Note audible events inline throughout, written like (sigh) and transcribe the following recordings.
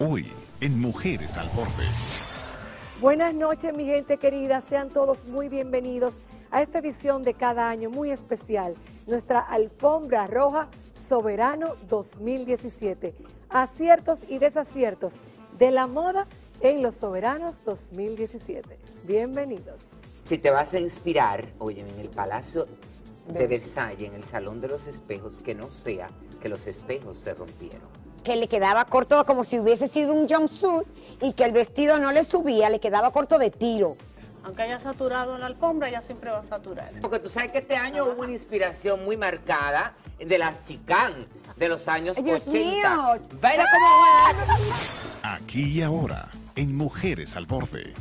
Hoy, en Mujeres al Borde. Buenas noches, mi gente querida. Sean todos muy bienvenidos a esta edición de cada año muy especial, nuestra alfombra roja Soberano 2017. Aciertos y desaciertos de la moda en los Soberanos 2017. Bienvenidos. Si te vas a inspirar, oye, en el Palacio de Versalles, en el Salón de los Espejos, que no sea que los espejos se rompieron. Que le quedaba corto como si hubiese sido un jumpsuit y que el vestido no le subía, le quedaba corto de tiro. Aunque haya saturado en la alfombra, ya siempre va a saturar. Porque tú sabes que este año hubo una inspiración muy marcada de las chicán de los años Dios 80. mío. Baila como Aquí y ahora, en Mujeres al Borde.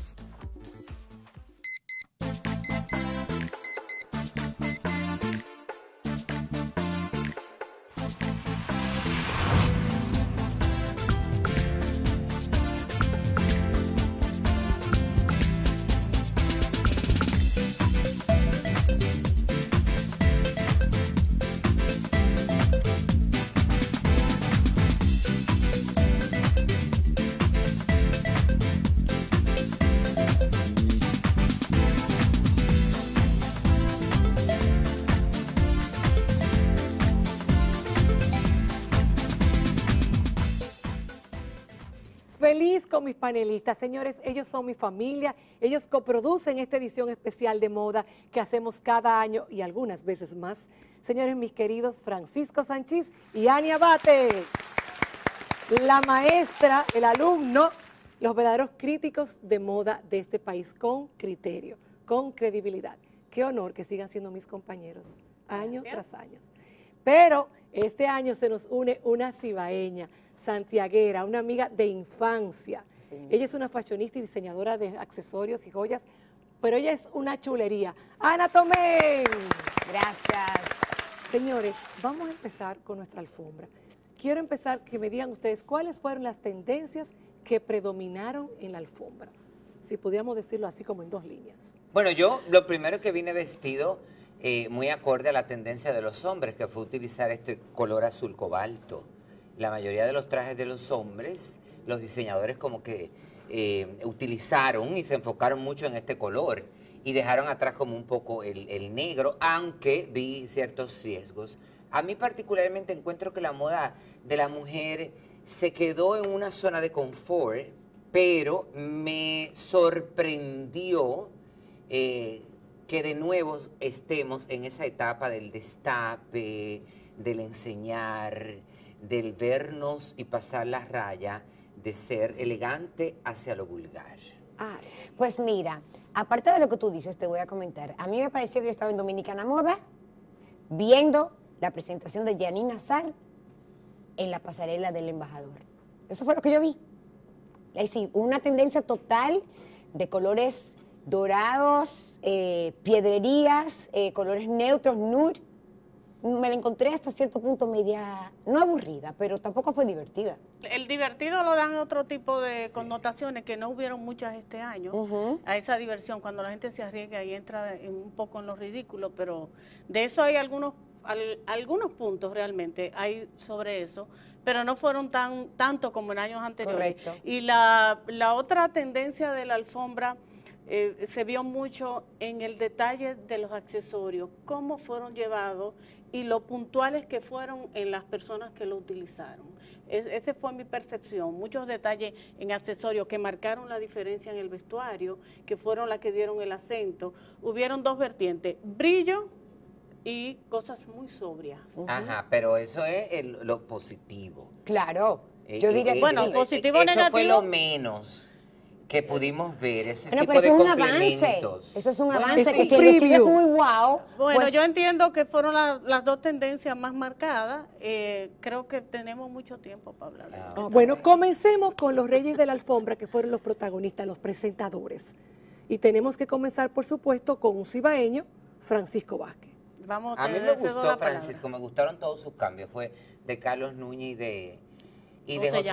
Con mis panelistas. Señores, ellos son mi familia. Ellos coproducen esta edición especial de moda que hacemos cada año y algunas veces más. Señores, mis queridos Francisco Sánchez y Ania Abate. La maestra, el alumno, los verdaderos críticos de moda de este país con criterio, con credibilidad. Qué honor que sigan siendo mis compañeros año tras año. Pero este año se nos une una cibaeña, santiaguera, una amiga de infancia. Ella es una fashionista y diseñadora de accesorios y joyas, pero ella es una chulería. Ana Tomé. Gracias. Señores, vamos a empezar con nuestra alfombra. Quiero empezar que me digan ustedes cuáles fueron las tendencias que predominaron en la alfombra. Si pudiéramos decirlo así como en dos líneas. Bueno, yo lo primero que vine vestido eh, muy acorde a la tendencia de los hombres, que fue utilizar este color azul cobalto. La mayoría de los trajes de los hombres, los diseñadores como que eh, utilizaron y se enfocaron mucho en este color y dejaron atrás como un poco el, el negro, aunque vi ciertos riesgos. A mí particularmente encuentro que la moda de la mujer se quedó en una zona de confort, pero me sorprendió eh, que de nuevo estemos en esa etapa del destape, del enseñar, del vernos y pasar la raya, de ser elegante hacia lo vulgar. Ay, Pues mira, aparte de lo que tú dices, te voy a comentar. A mí me pareció que estaba en Dominicana Moda viendo la presentación de Janine Nazar en la pasarela del embajador. Eso fue lo que yo vi. Es decir, una tendencia total de colores dorados, eh, piedrerías, eh, colores neutros, nude. Me la encontré hasta cierto punto media, no aburrida, pero tampoco fue divertida. El divertido lo dan otro tipo de connotaciones que no hubieron muchas este año. A esa diversión, cuando la gente se arriesga y entra en un poco en lo ridículo, pero de eso hay algunos al- algunos puntos realmente hay sobre eso, pero no fueron tan tanto como en años anteriores. Correcto. Y la, la otra tendencia de la alfombra eh, se vio mucho en el detalle de los accesorios, cómo fueron llevados y lo puntuales que fueron en las personas que lo utilizaron. Es- esa fue mi percepción. Muchos detalles en accesorios que marcaron la diferencia en el vestuario, que fueron las que dieron el acento. Hubieron dos vertientes, brillo y cosas muy sobrias. Ajá, pero eso es el- lo positivo. Claro, Eh, yo diría eh, que Bueno, sí. positivo o Eso fue negativo. lo menos que pudimos ver, ese Bueno, tipo pero de eso es un avance. Eso es un Bueno, avance es que si el es muy wow. Bueno, pues, yo entiendo que fueron la- las dos tendencias más marcadas. Eh, creo que tenemos mucho tiempo para hablar de Ah, esto. Bueno, comencemos con los reyes de la alfombra, que fueron los protagonistas, los presentadores. Y tenemos que comenzar, por supuesto, con un cibaeño, Francisco Vázquez. Vamos, A mí me gustó, palabra. Francisco, me gustaron todos sus cambios. Fue de Carlos Núñez y de, y de José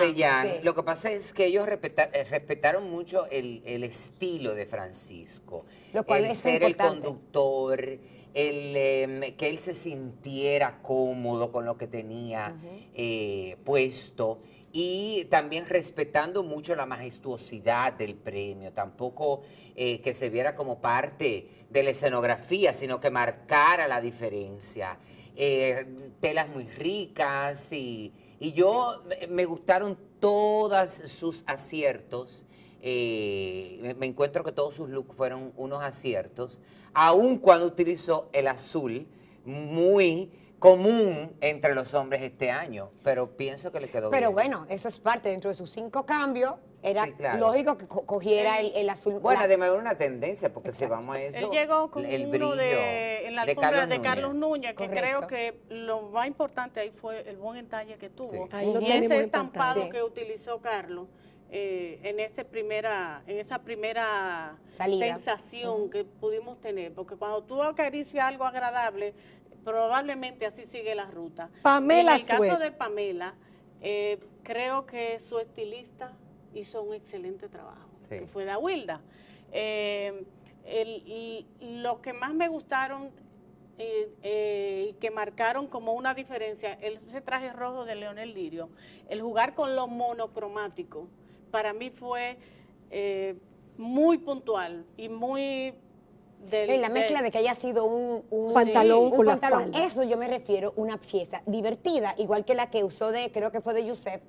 sí. Lo que pasa es que ellos respeta- eh, respetaron mucho el, el estilo de Francisco. Lo cual el es ser el conductor, el em, que él se sintiera cómodo con lo que tenía eh, puesto. Y también respetando mucho la majestuosidad del premio, tampoco eh, que se viera como parte de la escenografía, sino que marcara la diferencia. Eh, telas muy ricas y, y yo me gustaron todas sus aciertos. eh, me- me encuentro que todos sus looks fueron unos aciertos, aun cuando utilizó el azul, muy común entre los hombres este año, pero pienso que le quedó Pero bien. bueno, eso es parte dentro de sus cinco cambios. Era Sí, claro. lógico que co- cogiera el, el azul. Bueno, la- además era una tendencia, porque si Exacto. vamos a eso, Él llegó con el uno brillo de, en la de alfombra de. Carlos Núñez, que Correcto. creo que lo más importante ahí fue el buen entalle que tuvo. Sí. Ahí lo y ese estampado que utilizó Carlos eh, en, ese primera, en esa primera Salida. sensación que pudimos tener, porque cuando tú acaricias algo agradable, probablemente así sigue la ruta. Pamela en el caso de Pamela, eh, creo que su estilista hizo un excelente trabajo, Sí. que fue Dawilda. Eh, el- y lo que más me gustaron eh, eh, y que marcaron como una diferencia, ese traje rojo de Leonel Lirio, el jugar con lo monocromático, para mí fue eh, muy puntual y muy... del- en la mezcla del- de que haya sido un, un- Pantalón un la pantalón. Eso yo me refiero, una fiesta divertida, igual que la que usó de, creo que fue de Yusef,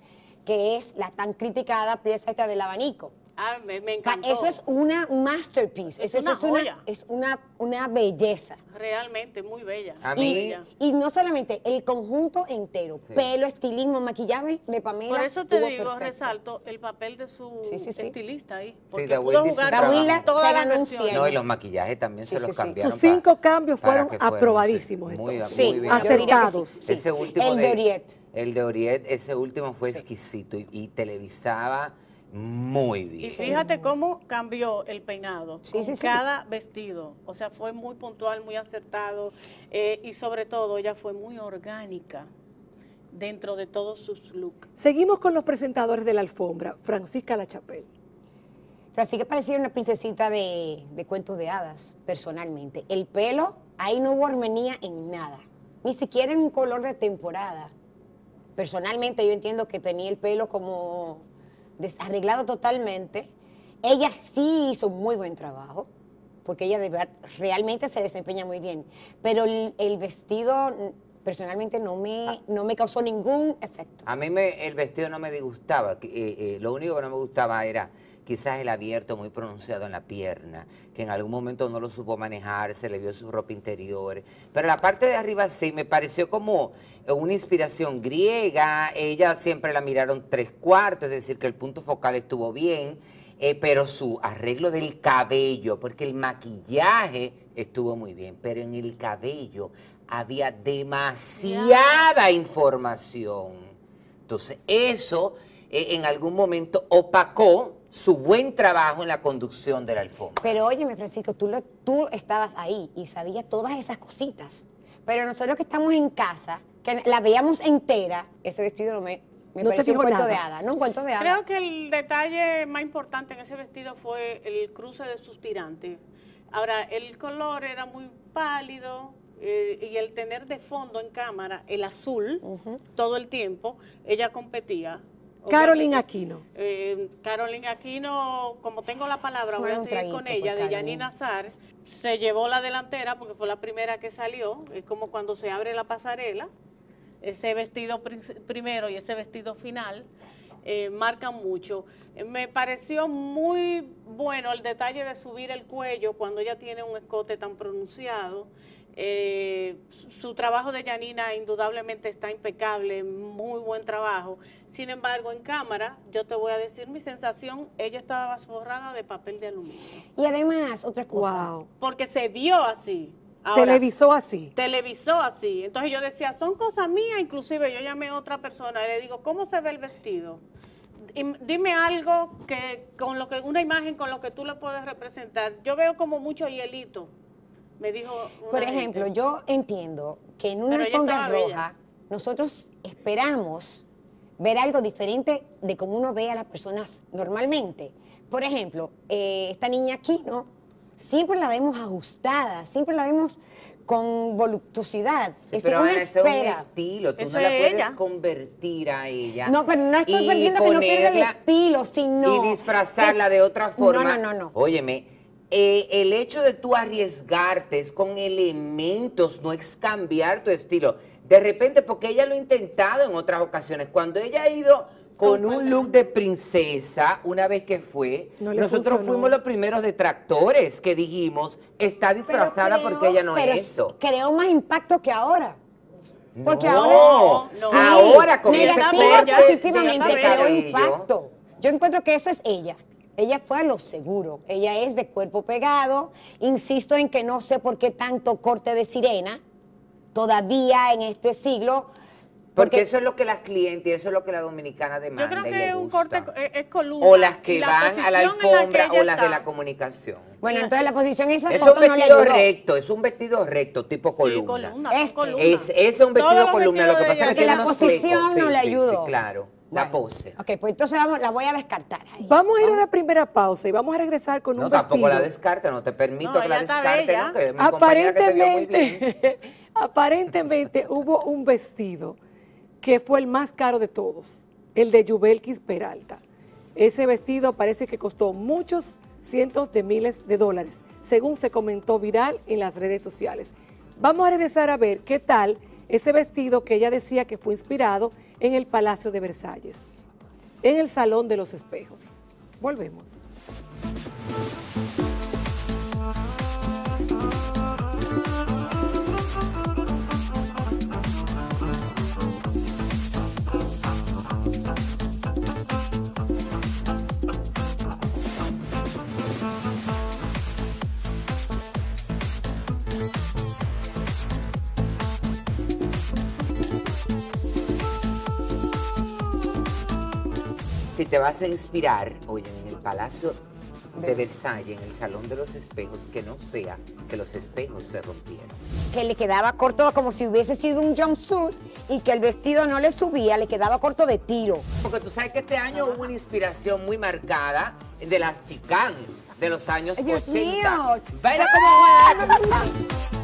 que es la tan criticada pieza esta del abanico. Ah, me, me encantó. Eso es una masterpiece, Es eso una es, una, es una, una belleza. Realmente muy bella. A mí- bella. Y no solamente el conjunto entero, Sí. pelo, estilismo, maquillaje de Pamela. Por eso te digo, perfecto. resalto el papel de su Sí, sí, sí. estilista ahí. Porque Dawilda pudo jugar Dawilda todas se las ganó un. No, y los maquillajes también Sí, se sí, los sí. cambiaron. Sus cinco cambios fueron aprobadísimos. sí, muy- entonces. Sí, muy bien. Acertados. sí, sí. Ese último El de Oriet. El de Oriet, ese último fue Sí. exquisito y, y televisaba muy Y bien. fíjate cómo cambió el peinado Sí, con sí, sí. cada vestido. O sea, fue muy puntual, muy acertado eh, y sobre todo ella fue muy orgánica dentro de todos sus looks. Seguimos con los presentadores de la alfombra. Francisca La Chapelle. Pero sí que parecía una princesita de, de cuentos de hadas, personalmente. El pelo, ahí no hubo armonía en nada. Ni siquiera en un color de temporada. Personalmente yo entiendo que tenía el pelo como desarreglado totalmente. Ella sí hizo muy buen trabajo, porque ella de verdad realmente se desempeña muy bien. Pero el, el vestido personalmente no me, no me causó ningún efecto. A mí me, el vestido no me disgustaba, eh, eh, lo único que no me gustaba era quizás el abierto muy pronunciado en la pierna, que en algún momento no lo supo manejar, se le vio su ropa interior. Pero la parte de arriba sí, me pareció como una inspiración griega, ella siempre la miraron tres cuartos, es decir, que el punto focal estuvo bien, eh, pero su arreglo del cabello, porque el maquillaje estuvo muy bien, pero en el cabello había demasiada información. Entonces, eso eh, en algún momento opacó su buen trabajo en la conducción de la alfombra. Pero óyeme, Francisco, tú, lo- tú estabas ahí y sabías todas esas cositas. Pero nosotros que estamos en casa, que la veíamos entera, ese vestido no me, me No te pareció un cuento de nada. hada, ¿no? Un cuento de hada. Creo que el detalle más importante en ese vestido fue el cruce de sus tirantes. Ahora, el color era muy pálido eh, y el tener de fondo en cámara el azul todo el tiempo, ella competía. Carolyn Obviamente, Aquino. eh, Carolyn Aquino, como tengo la palabra, voy a seguir con ella, por de. Yanina Azar. Se llevó la delantera porque fue la primera que salió. Es como cuando se abre la pasarela. Ese vestido primero y ese vestido final eh, marcan mucho. Eh, Me pareció muy bueno el detalle de subir el cuello cuando ella tiene un escote tan pronunciado. Eh, su, trabajo de Yanina indudablemente está impecable, muy buen trabajo. Sin embargo, en cámara, yo te voy a decir mi sensación, ella estaba forrada de papel de aluminio. Y además, otra cosa. Wow. Porque se vio así. Ahora, Televisó así. televisó así. Entonces yo decía, son cosas mías, inclusive yo llamé a otra persona y le digo, ¿cómo se ve el vestido? Im- Dime algo que con lo que una imagen con lo que tú le puedes representar. Yo veo como mucho hielito, me dijo. Por gente. ejemplo, yo entiendo que en una alfombra bella. roja nosotros esperamos ver algo diferente de cómo uno ve a las personas normalmente. Por ejemplo, eh, esta niña aquí, ¿no? Siempre la vemos ajustada, siempre la vemos con voluptuosidad. Sí, es pero una es un espera. estilo, tú Eso no la es puedes ella. convertir a ella. No, pero no estoy perdiendo que no pierda el estilo, sino Y disfrazarla que- de otra forma. No, no, no, no. Óyeme, eh, el hecho de tú arriesgarte es con elementos, no es cambiar tu estilo. De repente, porque ella lo ha intentado en otras ocasiones, cuando ella ha ido con un look de princesa, una vez que fue, No nosotros funcionó. fuimos los primeros detractores que dijimos, está disfrazada porque ella no pero es eso. Creó más impacto que ahora. Porque no, ahora no. ahora con ese de- positivamente creó impacto. Yo encuentro que eso es ella. Ella fue a lo seguro. Ella es de cuerpo pegado. Insisto en que no sé por qué tanto corte de sirena todavía en este siglo. Porque eso es lo que las clientes, eso es lo que la dominicana demanda. Yo creo y que le es un gusta. corte eh, es columna. O las y que la van a la alfombra o las de la comunicación. Bueno, entonces la posición esa Es un foto no le vestido recto, es un vestido recto, tipo Sí, columna. columna, son Este. columnas. Es, ese es un Todos vestido los columna, lo que pasa es que la posición flecos, no sí, le sí, ayudó. Sí, claro, la pose. Ok, pues entonces vamos, la voy a descartar ahí. Vamos a ir a una primera pausa y vamos a regresar con No, un tampoco vestido. la descarte, no te permito No, que la descarte. ¿no? Que mi compañera que se vio muy bien. Aparentemente, (laughs) aparentemente hubo un vestido que fue el más caro de todos, el de Yubelkis Peralta. Ese vestido parece que costó muchos cientos de miles de dólares, según se comentó viral en las redes sociales. Vamos a regresar a ver qué tal ese vestido que ella decía que fue inspirado en el Palacio de Versalles, en el Salón de los Espejos. Volvemos. Si te vas a inspirar, oye, en el Palacio de Versalles, en el Salón de los Espejos, que no sea que los espejos se rompieran. que le quedaba corto como si hubiese sido un jumpsuit y que el vestido no le subía, le quedaba corto de tiro. Porque tú sabes que este año hubo una inspiración muy marcada de las chicán de los años Dios 80. mío. Baila como. (laughs)